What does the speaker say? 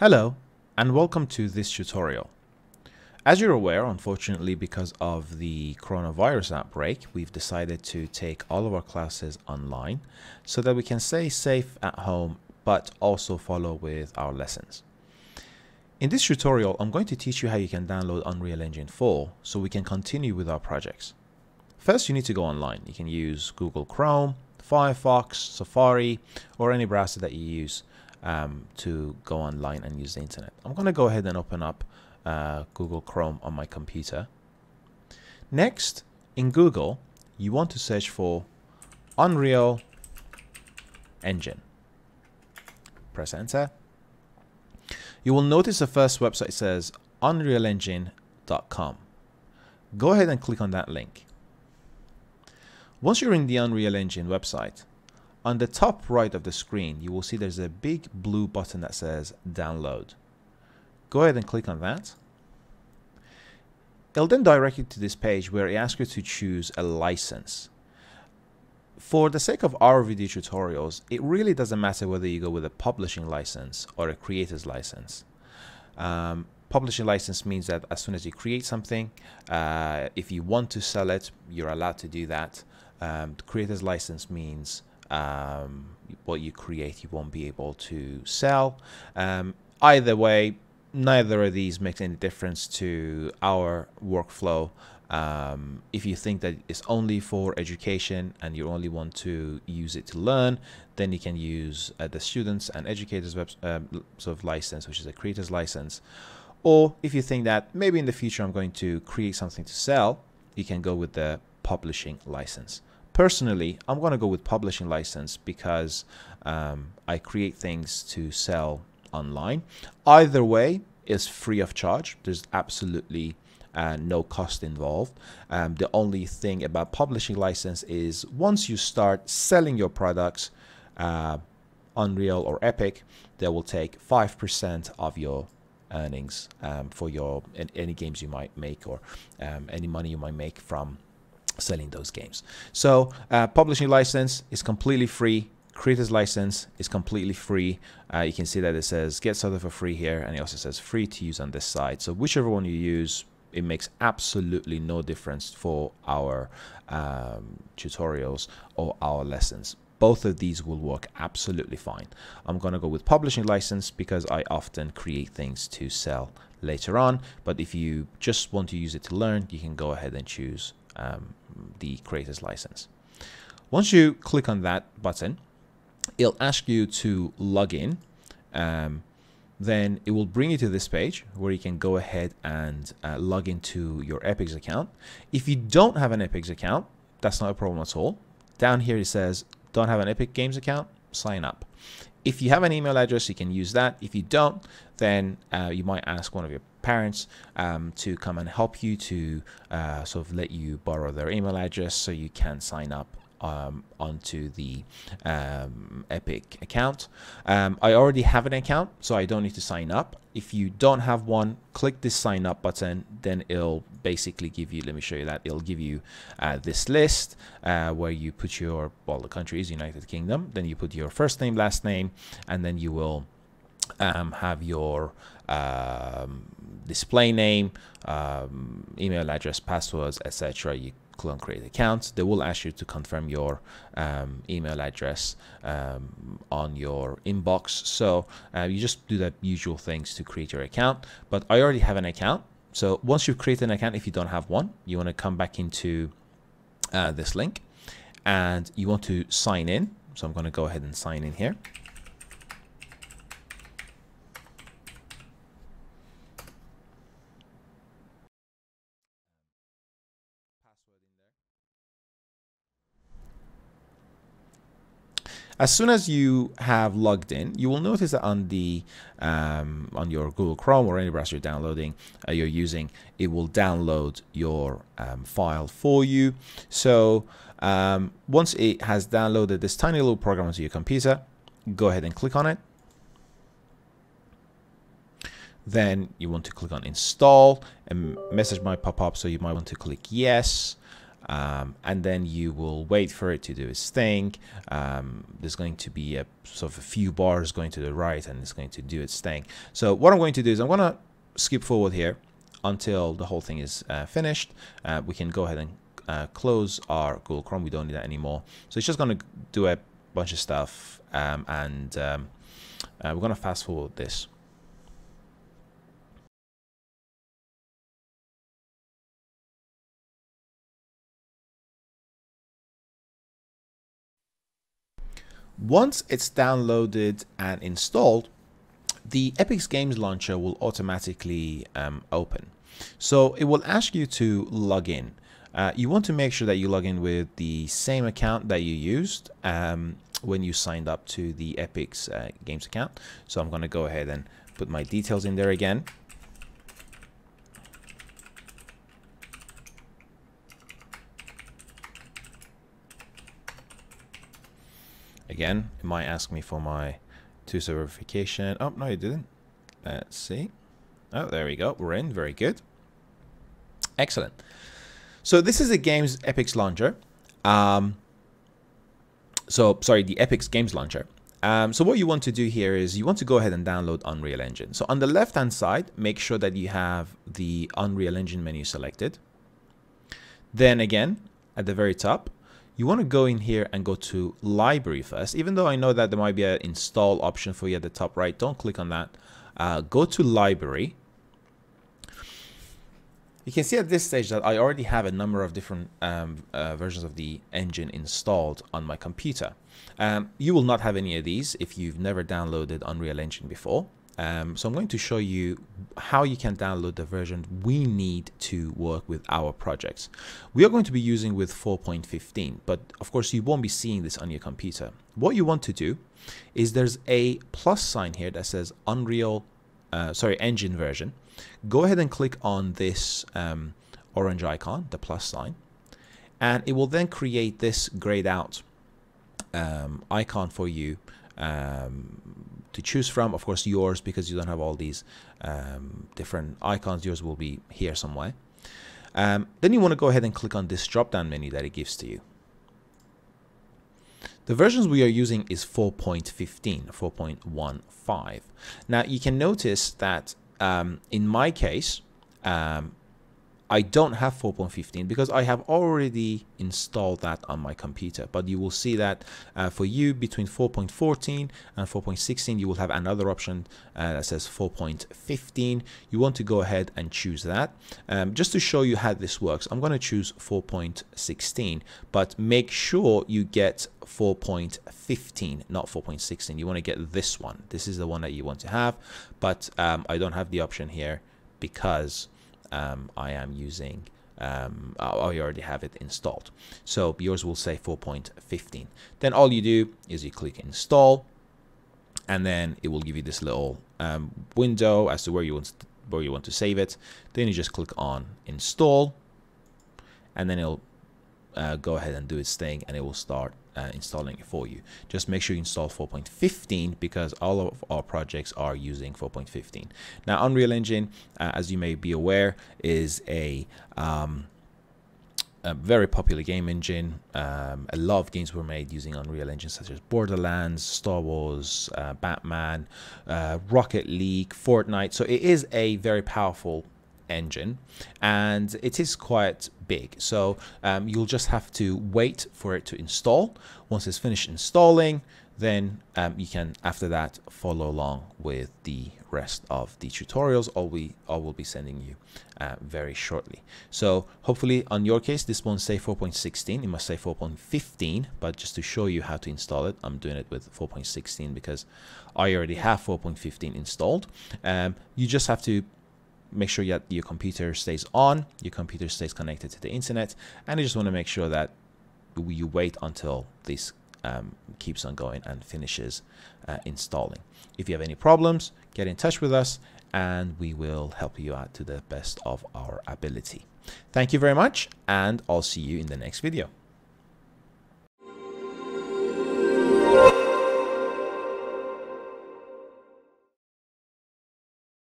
Hello and welcome to this tutorial. As you're aware, unfortunately because of the coronavirus outbreak, we've decided to take all of our classes online so that we can stay safe at home but also follow with our lessons. In this tutorial, I'm going to teach you how you can download Unreal Engine 4 so we can continue with our projects. First, you need to go online. You can use Google Chrome, Firefox, Safari, or any browser that you use um, to go online and use the internet. I'm going to go ahead and open up uh, Google Chrome on my computer. Next, in Google, you want to search for Unreal Engine. Press enter. You will notice the first website says unrealengine.com. Go ahead and click on that link. Once you're in the Unreal Engine website, on the top right of the screen, you will see there's a big blue button that says download. Go ahead and click on that. It'll then direct you to this page where it asks you to choose a license. For the sake of our video tutorials, it really doesn't matter whether you go with a publishing license or a creator's license. Um, publishing license means that as soon as you create something, uh, if you want to sell it, you're allowed to do that. Um, creator's license means um, what you create you won't be able to sell. Um, either way, neither of these makes any difference to our workflow. Um, if you think that it's only for education and you only want to use it to learn, then you can use uh, the students and educators web, um, sort of license, which is a creator's license. Or if you think that maybe in the future I'm going to create something to sell, you can go with the publishing license. Personally, I'm going to go with publishing license because um, I create things to sell online. Either way is free of charge. There's absolutely uh, no cost involved. Um, the only thing about publishing license is once you start selling your products, uh, Unreal or Epic, they will take 5% of your earnings um, for your any games you might make or um, any money you might make from selling those games. So uh, publishing license is completely free creator's license is completely free. Uh, you can see that it says get started for free here and it also says free to use on this side. So whichever one you use, it makes absolutely no difference for our um, tutorials or our lessons. Both of these will work absolutely fine. I'm going to go with publishing license because I often create things to sell later on. But if you just want to use it to learn, you can go ahead and choose um, the creator's license. Once you click on that button, it'll ask you to log in. Um, then it will bring you to this page where you can go ahead and uh, log into your Epic's account. If you don't have an Epic's account, that's not a problem at all. Down here it says, don't have an Epic Games account, sign up. If you have an email address, you can use that. If you don't, then uh, you might ask one of your parents um, to come and help you to uh, sort of let you borrow their email address so you can sign up um, onto the um, Epic account. Um, I already have an account, so I don't need to sign up. If you don't have one, click this sign up button, then it'll basically give you, let me show you that, it'll give you uh, this list uh, where you put your, well, the country is United Kingdom, then you put your first name, last name, and then you will um, have your um, display name, um, email address, passwords, etc. You click on create account. They will ask you to confirm your um, email address um, on your inbox. So uh, you just do the usual things to create your account. But I already have an account. So once you've created an account if you don't have one you want to come back into uh, this link and you want to sign in. So I'm going to go ahead and sign in here As soon as you have logged in, you will notice that on the um, on your Google Chrome or any browser you're downloading, uh, you're using, it will download your um, file for you. So um, once it has downloaded this tiny little program onto your computer, go ahead and click on it. Then you want to click on install and message might pop up. So you might want to click yes. Um, and then you will wait for it to do its thing. Um, there's going to be a sort of a few bars going to the right and it's going to do its thing. So what I'm going to do is I'm going to skip forward here until the whole thing is uh, finished. Uh, we can go ahead and uh, close our Google Chrome. We don't need that anymore. So it's just going to do a bunch of stuff um, and um, uh, we're going to fast forward this. Once it's downloaded and installed, the Epic's Games Launcher will automatically um, open. So it will ask you to log in. Uh, you want to make sure that you log in with the same account that you used um, when you signed up to the Epic's uh, Games account. So I'm going to go ahead and put my details in there again. Again, it might ask me for my two-step verification. Oh, no, it didn't. Let's see. Oh, there we go. We're in. Very good. Excellent. So this is the game's Epic's launcher. Um, so, sorry, the Epic's Games Launcher. Um, so what you want to do here is you want to go ahead and download Unreal Engine. So on the left-hand side, make sure that you have the Unreal Engine menu selected. Then again, at the very top, you want to go in here and go to library first. Even though I know that there might be an install option for you at the top right, don't click on that. Uh, go to library. You can see at this stage that I already have a number of different um, uh, versions of the engine installed on my computer. Um, you will not have any of these if you've never downloaded Unreal Engine before. Um, so I'm going to show you how you can download the version we need to work with our projects. We are going to be using with 4.15, but of course you won't be seeing this on your computer. What you want to do is there's a plus sign here that says Unreal, uh, sorry, engine version. Go ahead and click on this um, orange icon, the plus sign, and it will then create this grayed out um, icon for you um, to choose from. Of course, yours, because you don't have all these um, different icons, yours will be here somewhere. Um, then you want to go ahead and click on this drop down menu that it gives to you. The versions we are using is 4.15, 4.15. Now you can notice that um, in my case, um, I don't have 4.15 because I have already installed that on my computer. But you will see that uh, for you between 4.14 and 4.16, you will have another option uh, that says 4.15. You want to go ahead and choose that. Um, just to show you how this works, I'm going to choose 4.16, but make sure you get 4.15, not 4.16. You want to get this one. This is the one that you want to have, but um, I don't have the option here because um, I am using um, I already have it installed. So yours will say 4.15. Then all you do is you click install and then it will give you this little um, window as to where you want to, where you want to save it. Then you just click on install and then it'll uh, go ahead and do its thing and it will start uh, installing it for you. Just make sure you install 4.15 because all of our projects are using 4.15. Now, Unreal Engine, uh, as you may be aware, is a um, a very popular game engine. Um, a lot of games were made using Unreal Engine, such as Borderlands, Star Wars, uh, Batman, uh, Rocket League, Fortnite. So it is a very powerful engine and it is quite big. So um, you'll just have to wait for it to install. Once it's finished installing then um, you can after that follow along with the rest of the tutorials all we all will be sending you uh, very shortly. So hopefully on your case this won't say 4.16 it must say 4.15 but just to show you how to install it I'm doing it with 4.16 because I already have 4.15 installed. Um, you just have to make sure that your computer stays on, your computer stays connected to the internet, and you just want to make sure that you wait until this um, keeps on going and finishes uh, installing. If you have any problems, get in touch with us and we will help you out to the best of our ability. Thank you very much and I'll see you in the next video.